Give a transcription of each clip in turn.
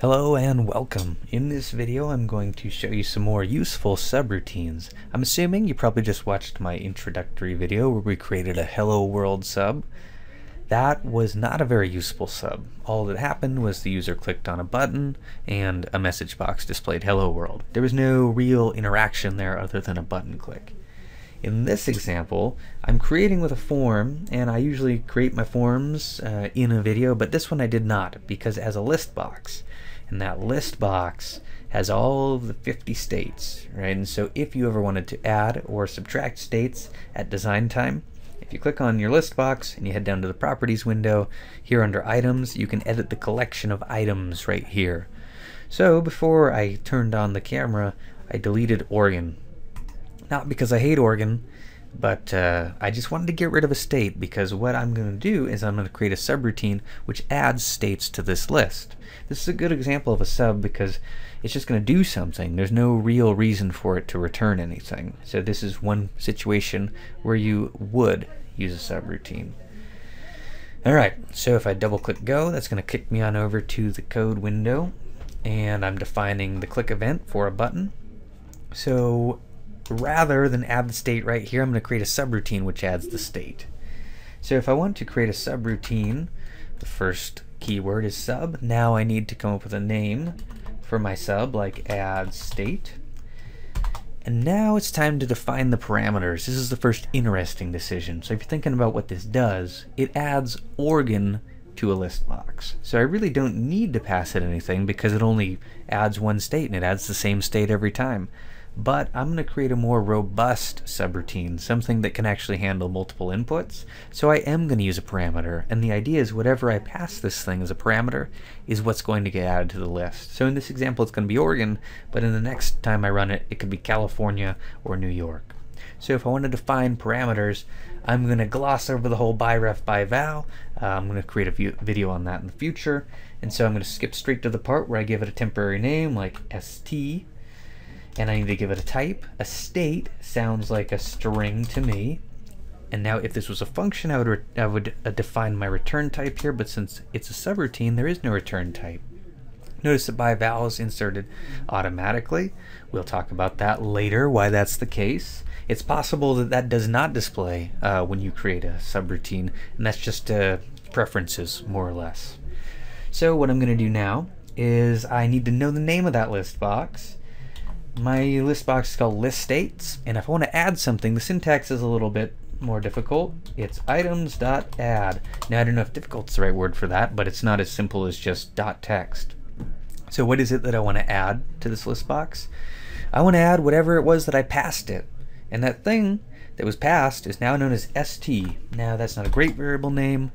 Hello and welcome. In this video I'm going to show you some more useful subroutines. I'm assuming you probably just watched my introductory video where we created a hello world sub. That was not a very useful sub. All that happened was the user clicked on a button and a message box displayed hello world. There was no real interaction there other than a button click. In this example, I'm creating with a form, and I usually create my forms uh, in a video, but this one I did not, because it has a list box and that list box has all of the 50 states, right? And so if you ever wanted to add or subtract states at design time, if you click on your list box and you head down to the properties window, here under items, you can edit the collection of items right here. So before I turned on the camera, I deleted Oregon. Not because I hate Oregon, but uh, I just wanted to get rid of a state because what I'm going to do is I'm going to create a subroutine which adds states to this list. This is a good example of a sub because it's just going to do something. There's no real reason for it to return anything. So this is one situation where you would use a subroutine. Alright, so if I double click go, that's going to kick me on over to the code window and I'm defining the click event for a button. So rather than add the state right here, I'm going to create a subroutine which adds the state. So if I want to create a subroutine, the first keyword is sub. Now I need to come up with a name for my sub, like add state. And now it's time to define the parameters. This is the first interesting decision. So if you're thinking about what this does, it adds Oregon to a list box. So I really don't need to pass it anything because it only adds one state and it adds the same state every time but I'm going to create a more robust subroutine, something that can actually handle multiple inputs. So I am going to use a parameter, and the idea is whatever I pass this thing as a parameter is what's going to get added to the list. So in this example it's going to be Oregon, but in the next time I run it, it could be California or New York. So if I want to define parameters, I'm going to gloss over the whole by ref by val. Uh, I'm going to create a video on that in the future. And so I'm going to skip straight to the part where I give it a temporary name like st and I need to give it a type. A state sounds like a string to me. And now if this was a function, I would, I would uh, define my return type here, but since it's a subroutine, there is no return type. Notice that by val is inserted automatically. We'll talk about that later, why that's the case. It's possible that that does not display uh, when you create a subroutine, and that's just uh, preferences, more or less. So what I'm going to do now is I need to know the name of that list box, my list box is called list states, and if I want to add something, the syntax is a little bit more difficult. It's items.add. Now I don't know if difficult is the right word for that, but it's not as simple as just dot text. So what is it that I want to add to this list box? I want to add whatever it was that I passed it. And that thing that was passed is now known as st. Now that's not a great variable name,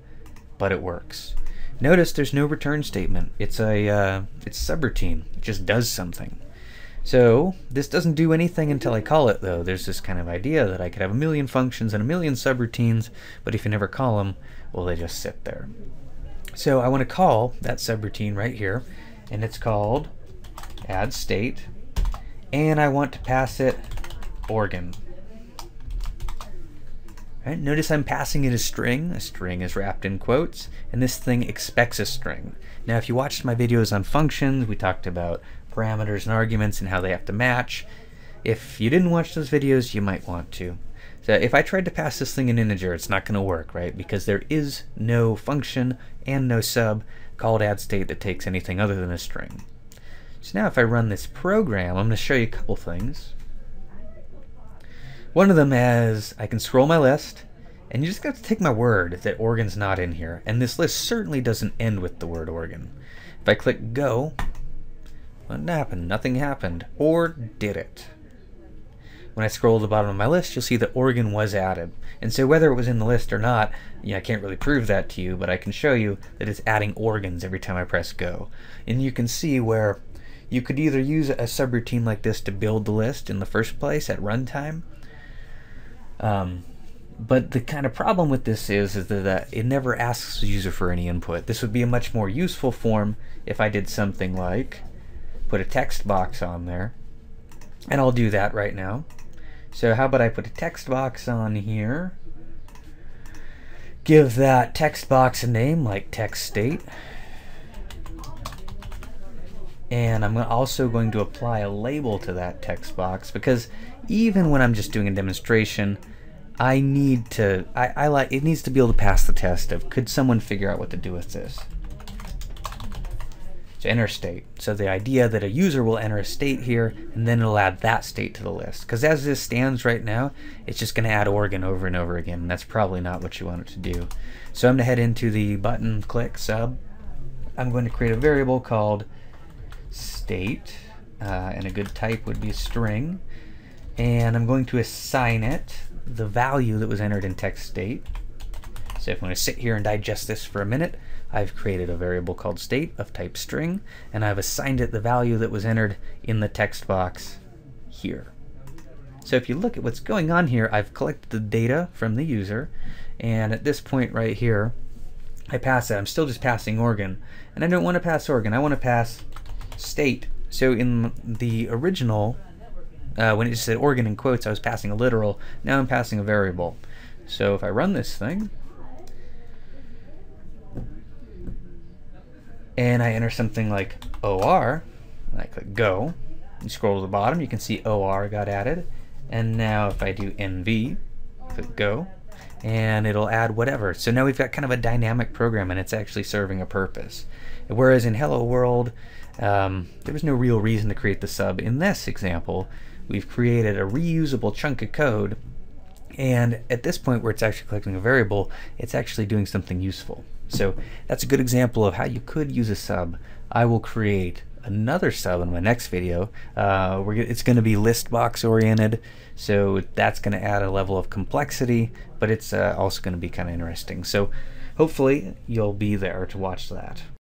but it works. Notice there's no return statement. It's a uh, it's subroutine. It just does something. So this doesn't do anything until I call it though. There's this kind of idea that I could have a million functions and a million subroutines, but if you never call them, well they just sit there. So I want to call that subroutine right here, and it's called add state, and I want to pass it Oregon. Right, notice I'm passing it a string. A string is wrapped in quotes, and this thing expects a string. Now, if you watched my videos on functions, we talked about parameters and arguments and how they have to match. If you didn't watch those videos, you might want to. So if I tried to pass this thing an integer, it's not going to work, right? Because there is no function and no sub called add state that takes anything other than a string. So now if I run this program, I'm going to show you a couple things. One of them is I can scroll my list, and you just got to take my word that Oregon's not in here. And this list certainly doesn't end with the word Oregon. If I click go, what happened? Nothing happened. Or did it? When I scroll to the bottom of my list, you'll see that Oregon was added. And so whether it was in the list or not, yeah, I can't really prove that to you, but I can show you that it's adding Oregons every time I press go. And you can see where you could either use a subroutine like this to build the list in the first place at runtime. Um, but the kind of problem with this is, is that it never asks the user for any input. This would be a much more useful form if I did something like put a text box on there. And I'll do that right now. So how about I put a text box on here. Give that text box a name like text state. And I'm also going to apply a label to that text box because even when I'm just doing a demonstration, I need to, I, I like, it needs to be able to pass the test of could someone figure out what to do with this? So enter state. So the idea that a user will enter a state here and then it'll add that state to the list. Because as this stands right now, it's just going to add Oregon over and over again. And that's probably not what you want it to do. So I'm going to head into the button, click sub. I'm going to create a variable called state, uh, and a good type would be string. And I'm going to assign it the value that was entered in text state. So if I'm going to sit here and digest this for a minute, I've created a variable called state of type string, and I've assigned it the value that was entered in the text box here. So if you look at what's going on here, I've collected the data from the user, and at this point right here, I pass it. I'm still just passing Oregon, and I don't want to pass Oregon. I want to pass state. So in the original, uh, when it just said Oregon in quotes, I was passing a literal. Now I'm passing a variable. So if I run this thing, and I enter something like OR, and I click go, and scroll to the bottom, you can see OR got added. And now if I do NV, click go, and it'll add whatever. So now we've got kind of a dynamic program and it's actually serving a purpose. Whereas in Hello World, um, there was no real reason to create the sub. In this example, we've created a reusable chunk of code and at this point where it's actually collecting a variable, it's actually doing something useful. So that's a good example of how you could use a sub. I will create another sub in my next video. Uh, it's going to be list box oriented, so that's going to add a level of complexity, but it's uh, also going to be kind of interesting. So hopefully you'll be there to watch that.